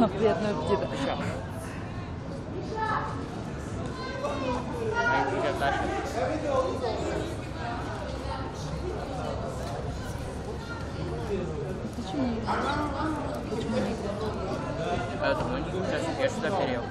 Друзья Саша. Почему? Почему? Это, ну, я сюда перел.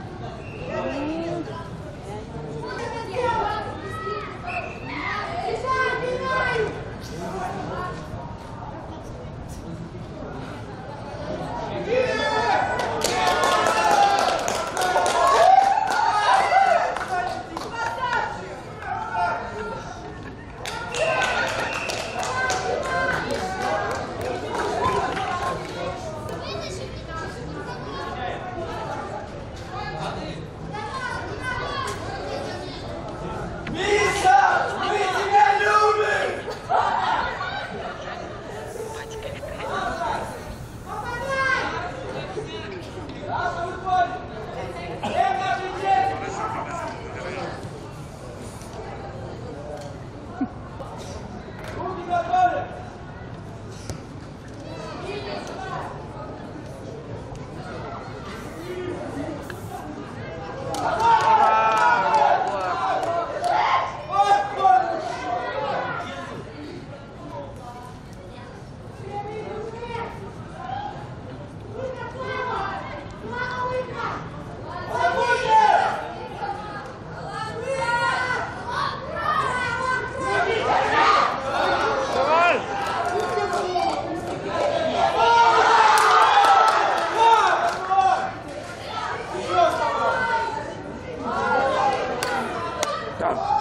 ground.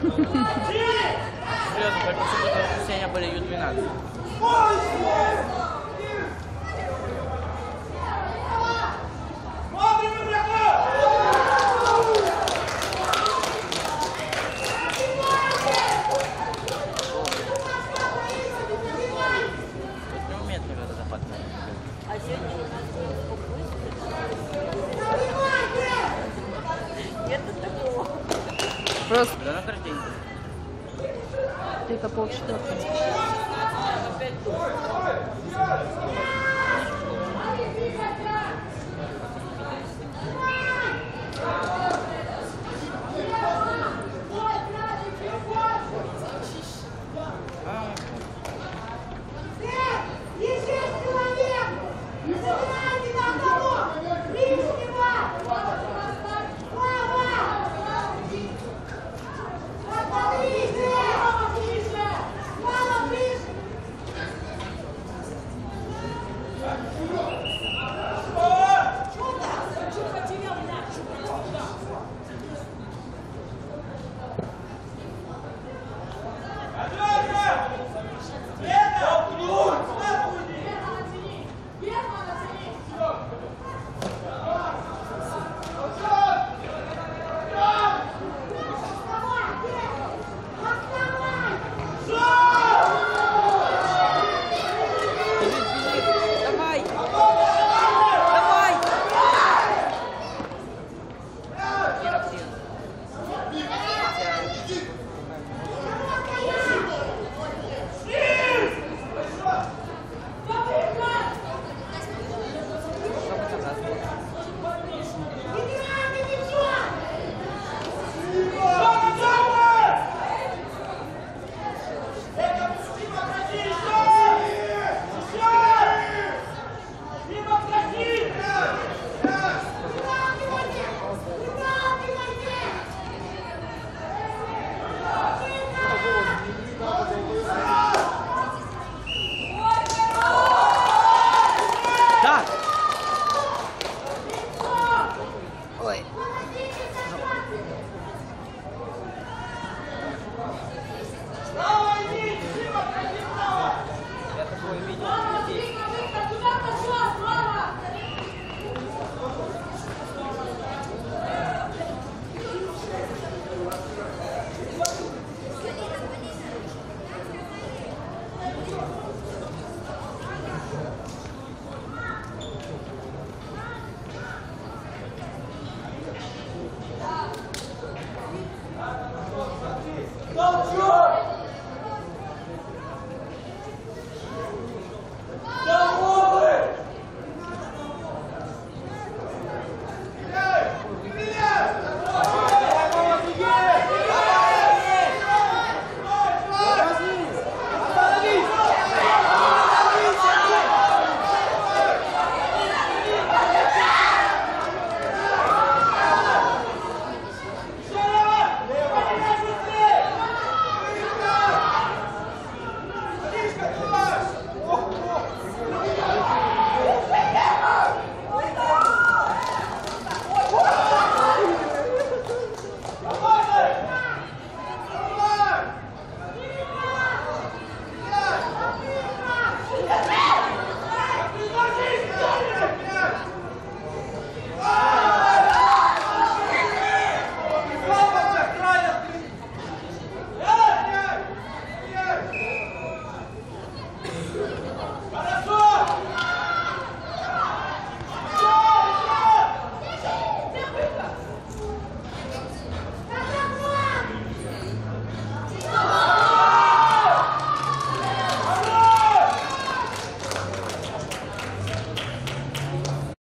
Curioso, vai pra você botar sem aparelho iluminado. a